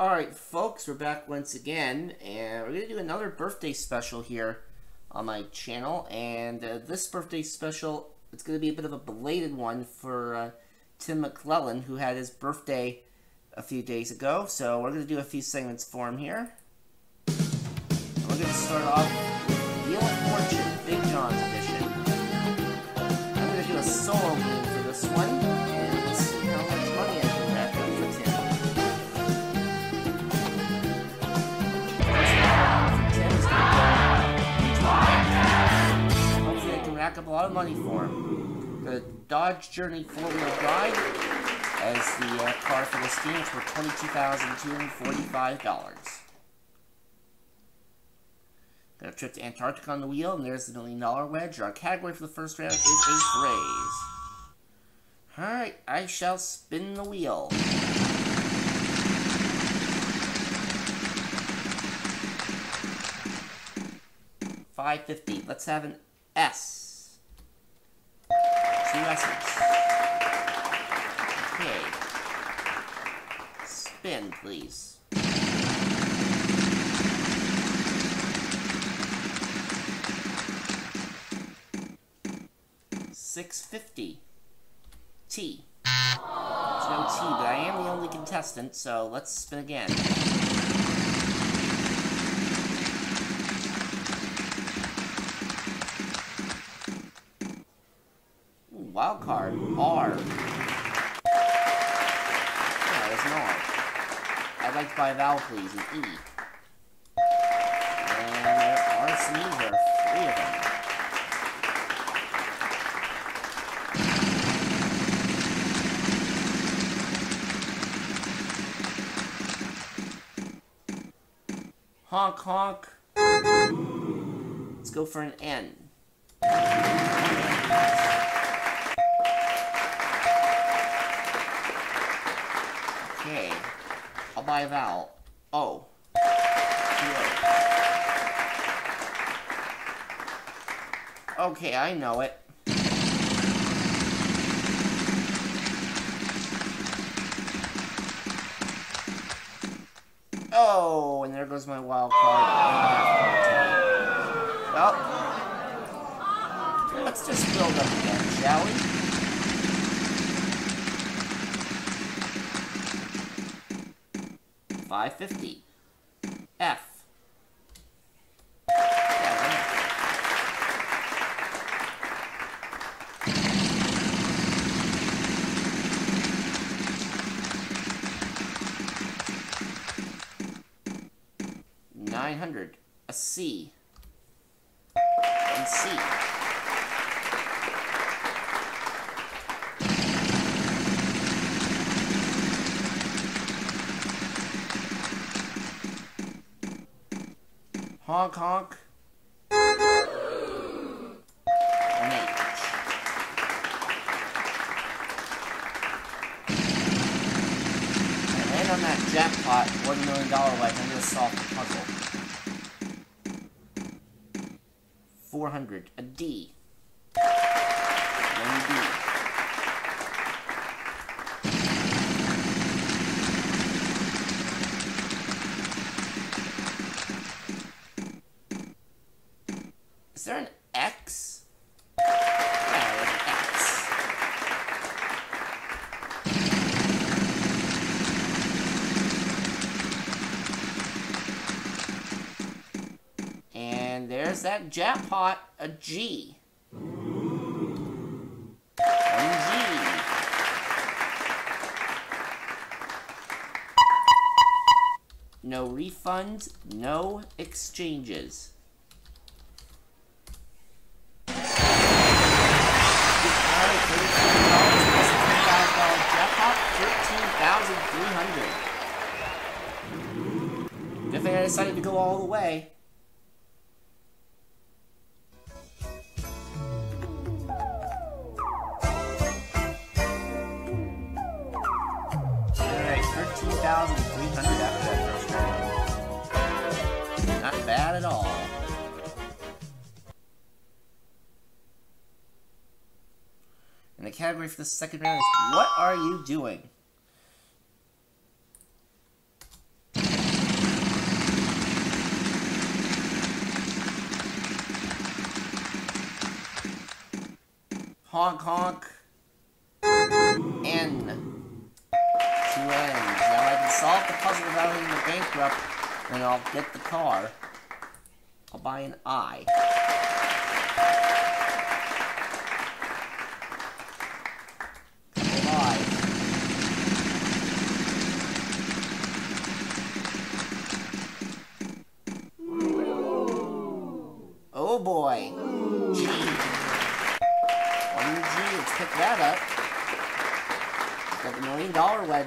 Alright, folks, we're back once again, and we're going to do another birthday special here on my channel. And uh, this birthday special, it's going to be a bit of a belated one for uh, Tim McClelland, who had his birthday a few days ago. So we're going to do a few segments for him here. And we're going to start off rack up a lot of money for him. The Dodge Journey four-wheel drive as the uh, car for this team is for $22,245. Got a trip to Antarctica on the wheel, and there's the million dollar wedge. Our category for the first round is a phrase. Alright, I shall spin the wheel. Five fifty. Let's have an S. Two S's. Okay. Spin, please. Six fifty. T. There's no T, but I am the only contestant, so let's spin again. Ooh, wild card. R. Yeah, there's an R. I'd like to buy a vowel, please, an E. And there are E's there, three of them. Honk honk. Let's go for an N. Vowel. O. Oh. Okay, I know it. Oh, and there goes my wild card. Well, let's just build up again, shall we? Five fifty. F. Yeah. Nine hundred. A C. And C. Honk honk. On that jackpot, one million dollar wedge, I'm gonna solve the puzzle. 400. A D. One D. Is there an X? Yeah, there's an X. And there's that jackpot, a G. One G. No refunds, no exchanges. Alright, $37 plus the $10,000 jackpot, 13300 Good thing I decided to go all the way. Category for the second round is What Are You Doing? Honk honk. N. Two N's. Now I can solve the puzzle without hitting the bankrupt, and I'll get the car. I'll buy an I.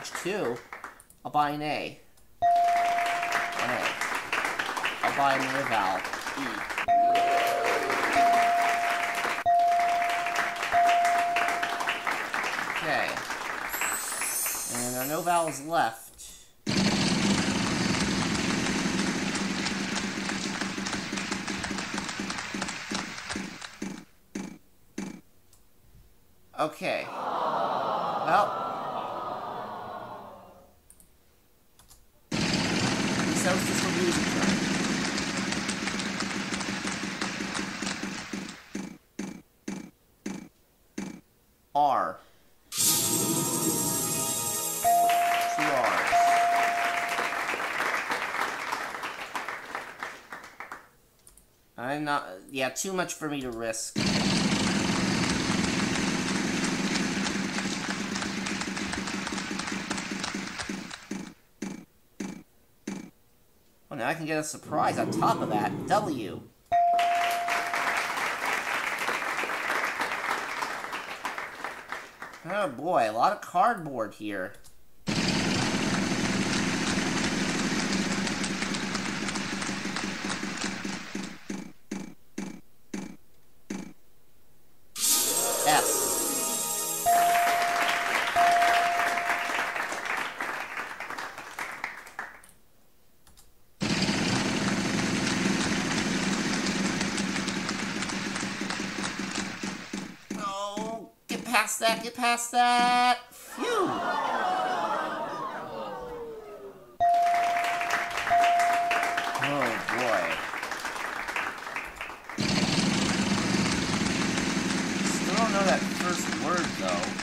dollar wedge too. I'll buy an A. A. I'll buy. E. Okay. And there are no vowels left. Okay. Well. This losing turn. R. Two R's. I'm not, yeah, too much for me to risk. I can get a surprise on top of that. W. Oh boy, a lot of cardboard here. S. get past that. Phew. Oh boy. Still don't know that first word though.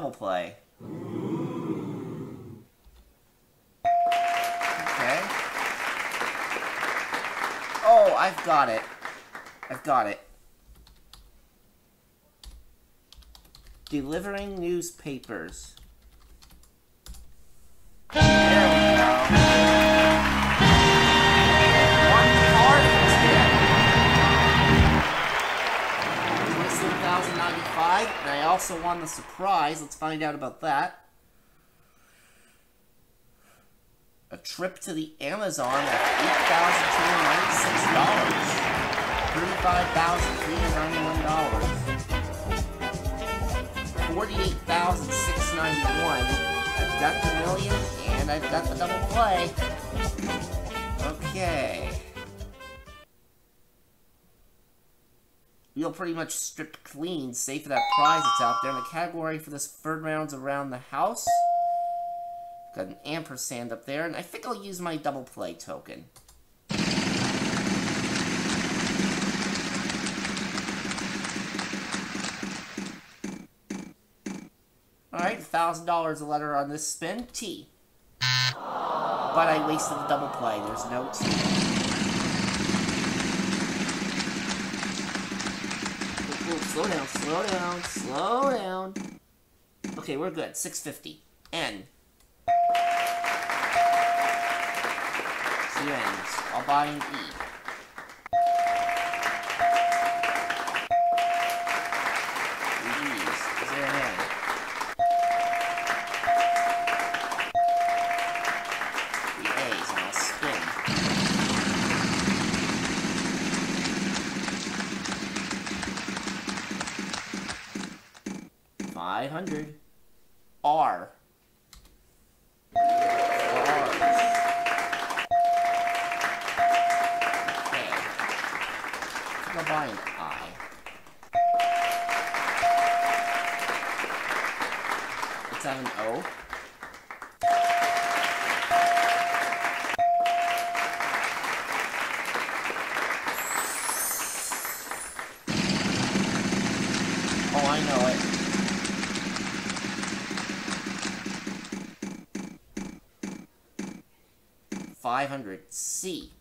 Double play. Okay. Oh, I've got it. I've got it. Delivering newspapers. Also won the surprise. Let's find out about that. A trip to the Amazon at eight thousand two hundred ninety-six dollars. Thirty-five thousand three hundred ninety-one dollars. Forty-eight thousand six ninety-one. I've got the million and I've got the double play. Okay. We'll pretty much strip clean, save for that prize that's out there. And the category for this third round's around the house. Got an ampersand up there, and I think I'll use my double play token. Alright, $1,000 a letter on this spin. T. But I wasted the double play. There's no T. slow down, slow down, slow down. Okay, we're good. 650. N. Two N's. An E. the blind eye. It's at an O. Oh, I know it. Five hundred C.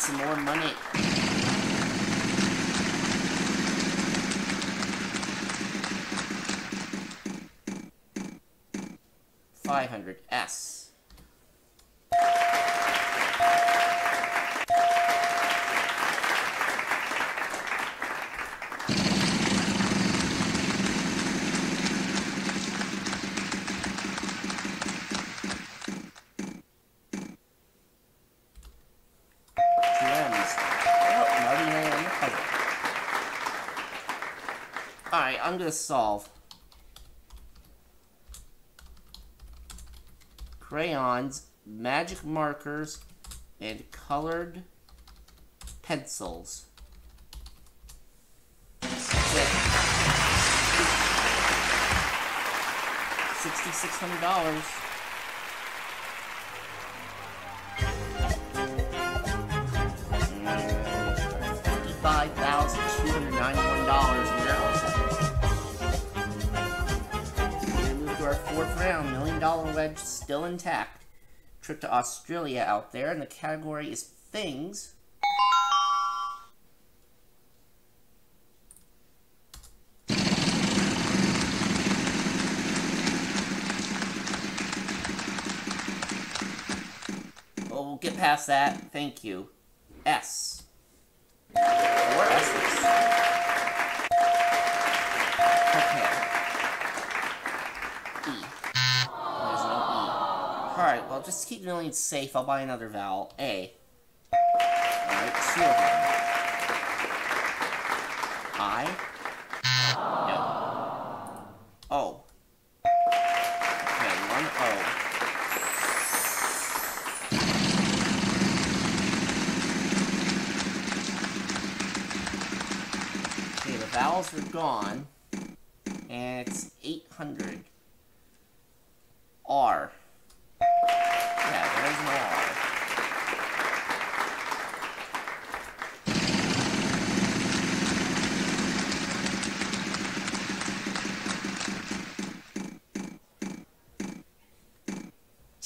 some more money. Five hundred S. I'm going to solve. Crayons, magic markers, and colored pencils. $6,600. $1 wedge still intact. Trip to Australia out there, and the category is things. Well, we'll get past that. Thank you. S. Four S's. Alright, well, just keep the millions safe, I'll buy another vowel. A. Alright, two of them. I. No. O. Okay, one O. Okay, the vowels are gone. And it's 800. R. Yeah, there's an R.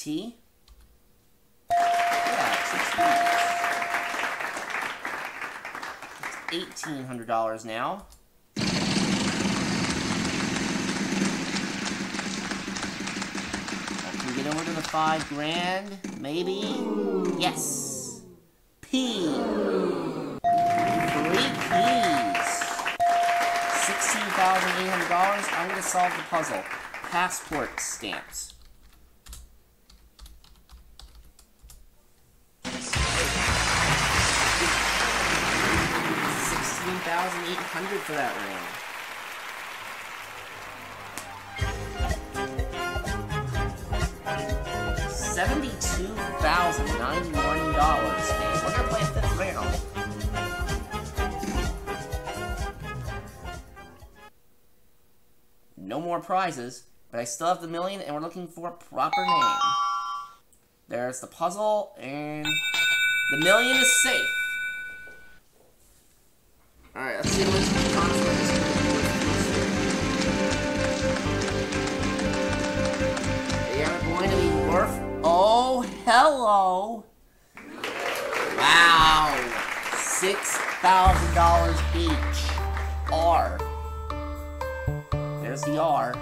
T's. It's $1,800 now. Can we get over to the five grand? Maybe? Yes! P! Three P's! $16,800. I'm gonna solve the puzzle. Passport stamps. Sixteen thousand eight hundred for that round. Seventy-two thousand ninety-one dollars, and we're gonna play a fifth round. No more prizes, but I still have the million, and we're looking for a proper name. There's the puzzle, and the million is safe. Alright, let's see what's the conflict. They are going to be worth. Oh, hello! Wow! $6,000 each. R. There's the R.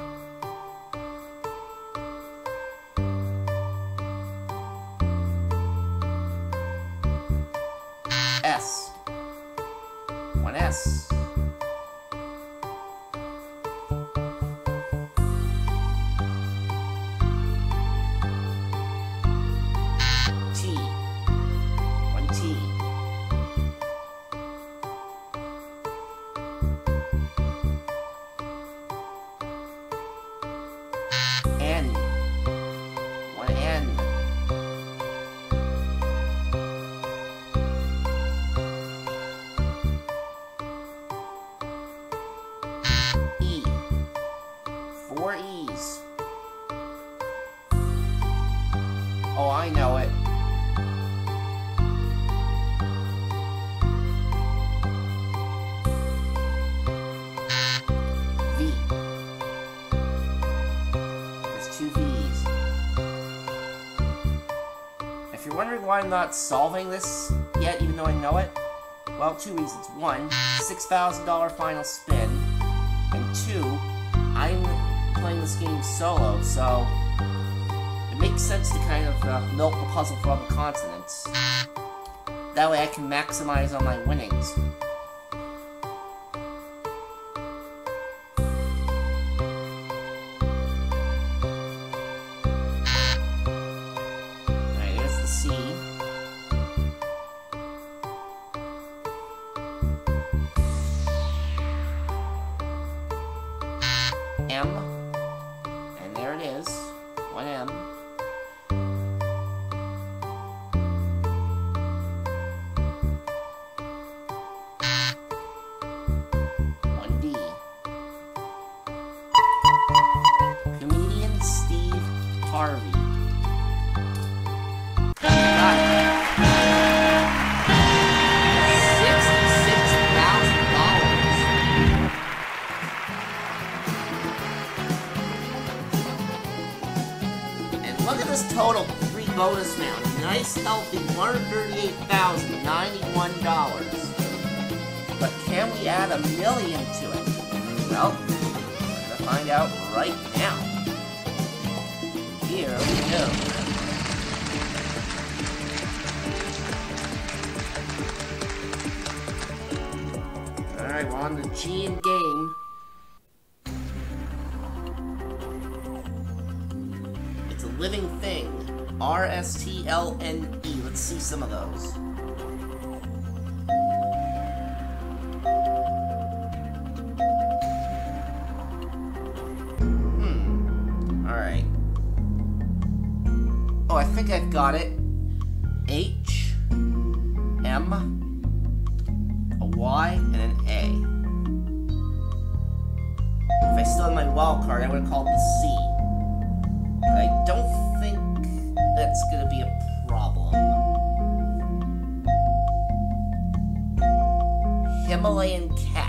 why I'm not solving this yet, even though I know it, well, two reasons. One, $6,000 final spin, and two, I'm playing this game solo, so it makes sense to kind of uh, milk the puzzle for the continents. That way I can maximize on my winnings. Now. Nice, healthy $138,091. But can we add a million to it? Well, we're gonna find out right now. Here we go. Alright, we're on the G game. It's a living thing. R S T L N E. Let's see some of those. Hmm. Alright. Oh, I think I've got it. Himalayan cat.